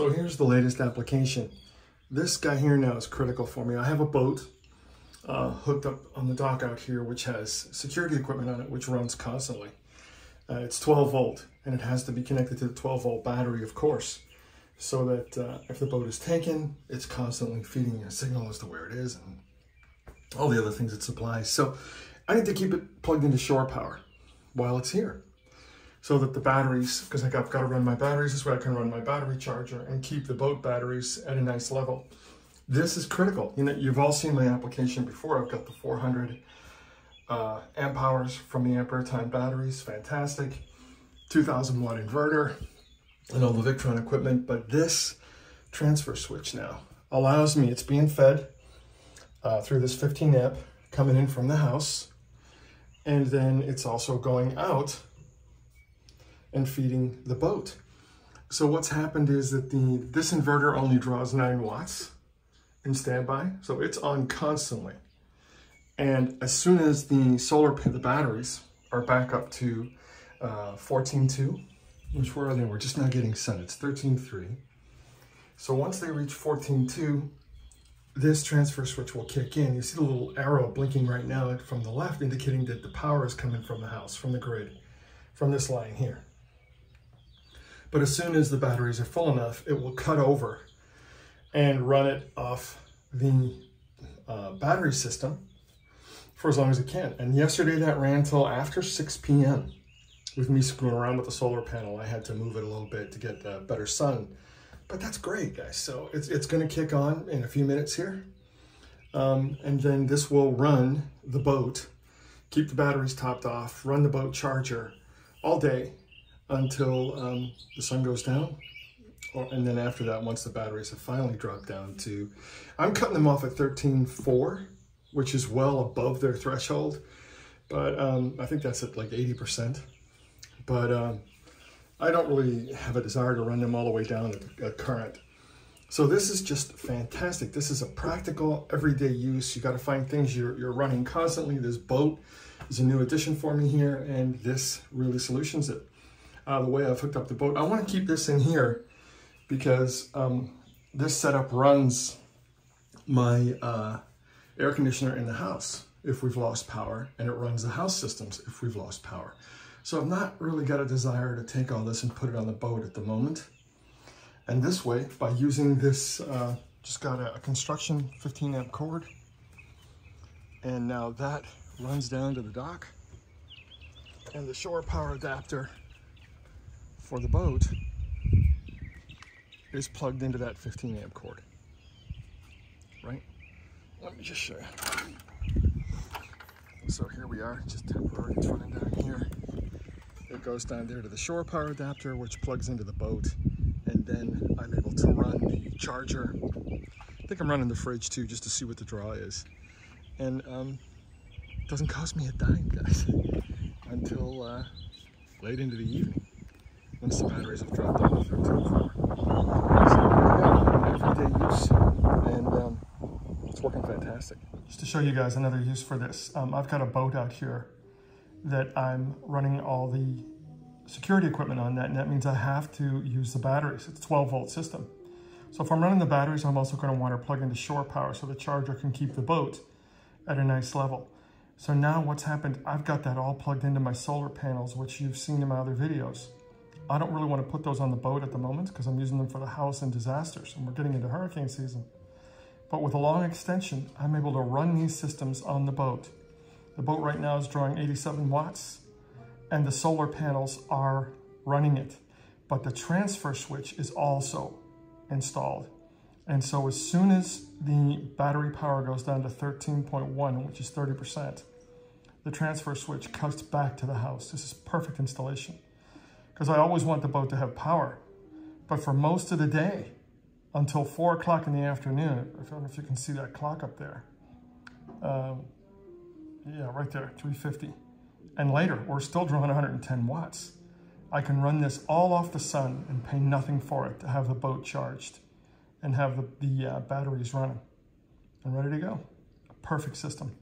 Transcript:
So here's the latest application. This guy here now is critical for me. I have a boat uh, hooked up on the dock out here, which has security equipment on it, which runs constantly. Uh, it's 12 volt and it has to be connected to the 12 volt battery, of course, so that uh, if the boat is taken, it's constantly feeding a signal as to where it is and all the other things it supplies. So I need to keep it plugged into shore power while it's here so that the batteries, because I've got to run my batteries this way, I can run my battery charger and keep the boat batteries at a nice level. This is critical. You know, you've all seen my application before. I've got the 400 uh, amp hours from the Ampere Time batteries, fantastic. 2000 watt inverter and all the Victron equipment, but this transfer switch now allows me, it's being fed uh, through this 15 amp coming in from the house, and then it's also going out and feeding the boat. So what's happened is that the this inverter only draws 9 watts in standby, so it's on constantly. And as soon as the solar, the batteries are back up to uh, 14.2, which where are they? We're just now getting sun. It's 13.3. So once they reach 14.2, this transfer switch will kick in. You see the little arrow blinking right now from the left, indicating that the power is coming from the house, from the grid, from this line here. But as soon as the batteries are full enough, it will cut over and run it off the uh, battery system for as long as it can. And yesterday that ran till after 6 p.m. With me screwing around with the solar panel, I had to move it a little bit to get uh, better sun. But that's great, guys. So it's, it's gonna kick on in a few minutes here. Um, and then this will run the boat, keep the batteries topped off, run the boat charger all day until um, the sun goes down. Or, and then after that, once the batteries have finally dropped down to, I'm cutting them off at 13.4, which is well above their threshold. But um, I think that's at like 80%. But um, I don't really have a desire to run them all the way down at current. So this is just fantastic. This is a practical, everyday use. You got to find things you're, you're running constantly. This boat is a new addition for me here, and this really solutions it uh, the way I've hooked up the boat. I want to keep this in here because um, this setup runs my uh, air conditioner in the house if we've lost power, and it runs the house systems if we've lost power. So I've not really got a desire to take all this and put it on the boat at the moment. And this way, by using this, uh, just got a, a construction 15 amp cord, and now that runs down to the dock, and the shore power adapter for the boat is plugged into that 15 amp cord, right? Let me just show you. So here we are, just temporary, running down here. It goes down there to the shore power adapter, which plugs into the boat. And then I'm able to run the charger. I think I'm running the fridge too, just to see what the draw is. And um, doesn't cost me a dime, guys, until uh, late into the evening once the batteries have dropped to 13 So yeah, everyday use, and um, it's working fantastic. Just to show you guys another use for this, um, I've got a boat out here that I'm running all the security equipment on that, and that means I have to use the batteries. It's a 12 volt system. So if I'm running the batteries, I'm also gonna want to plug into shore power so the charger can keep the boat at a nice level. So now what's happened, I've got that all plugged into my solar panels, which you've seen in my other videos. I don't really want to put those on the boat at the moment because I'm using them for the house and disasters and we're getting into hurricane season. But with a long extension, I'm able to run these systems on the boat. The boat right now is drawing 87 watts and the solar panels are running it. But the transfer switch is also installed. And so as soon as the battery power goes down to 13.1, which is 30%, the transfer switch cuts back to the house. This is perfect installation because I always want the boat to have power. But for most of the day, until four o'clock in the afternoon, I don't know if you can see that clock up there. Um, yeah, right there, 350. And later, we're still drawing 110 watts. I can run this all off the sun and pay nothing for it to have the boat charged and have the, the uh, batteries running and ready to go. A perfect system.